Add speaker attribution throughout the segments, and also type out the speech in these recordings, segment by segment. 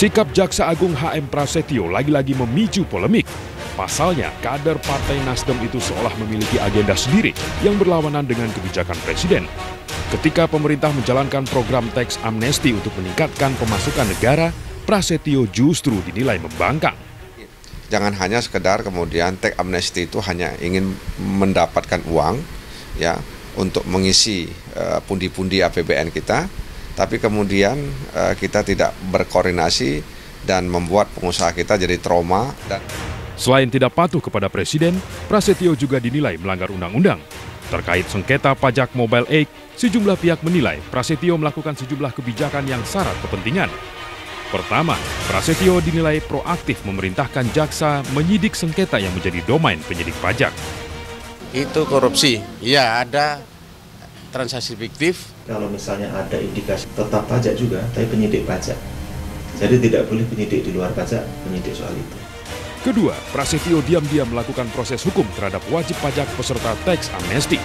Speaker 1: Sikap Jaksa Agung HM Prasetyo lagi-lagi memicu polemik. Pasalnya, kader Partai Nasdem itu seolah memiliki agenda sendiri yang berlawanan dengan kebijakan Presiden. Ketika pemerintah menjalankan program teks amnesti untuk meningkatkan pemasukan negara, Prasetyo justru dinilai membangkang.
Speaker 2: Jangan hanya sekedar kemudian teks amnesti itu hanya ingin mendapatkan uang ya untuk mengisi eh, pundi-pundi uh, APBN kita, tapi kemudian uh, kita tidak berkoordinasi dan membuat pengusaha kita jadi trauma. Dan...
Speaker 1: Selain tidak patuh kepada Presiden, Prasetyo juga dinilai melanggar undang-undang. Terkait sengketa pajak Mobile Aid, sejumlah pihak menilai Prasetyo melakukan sejumlah kebijakan yang syarat kepentingan. Pertama, Prasetyo dinilai proaktif memerintahkan jaksa menyidik sengketa yang menjadi domain penyidik pajak.
Speaker 3: Itu korupsi, ya ada transaksi fiktif.
Speaker 4: Kalau misalnya ada indikasi tetap pajak juga, tapi penyidik pajak. Jadi tidak boleh penyidik di luar pajak, penyidik soal itu.
Speaker 1: Kedua, Prasetyo diam-diam melakukan proses hukum terhadap wajib pajak peserta teks amnesti.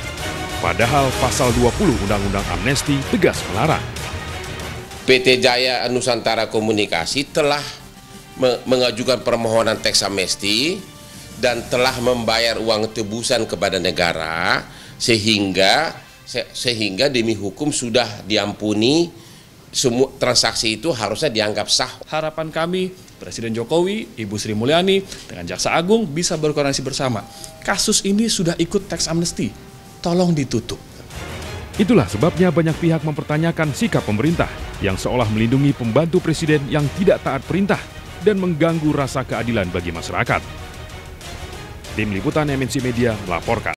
Speaker 1: Padahal pasal 20 Undang-Undang Amnesti tegas melarang.
Speaker 3: PT Jaya Nusantara Komunikasi telah mengajukan permohonan teks amnesti dan telah membayar uang tebusan kepada negara sehingga sehingga demi hukum sudah diampuni semua transaksi itu harusnya dianggap sah.
Speaker 5: Harapan kami Presiden Jokowi, Ibu Sri Mulyani dengan Jaksa Agung bisa berkoordinasi bersama. Kasus ini sudah ikut teks amnesti, tolong ditutup.
Speaker 1: Itulah sebabnya banyak pihak mempertanyakan sikap pemerintah yang seolah melindungi pembantu presiden yang tidak taat perintah dan mengganggu rasa keadilan bagi masyarakat. Tim Liputan MNC Media melaporkan.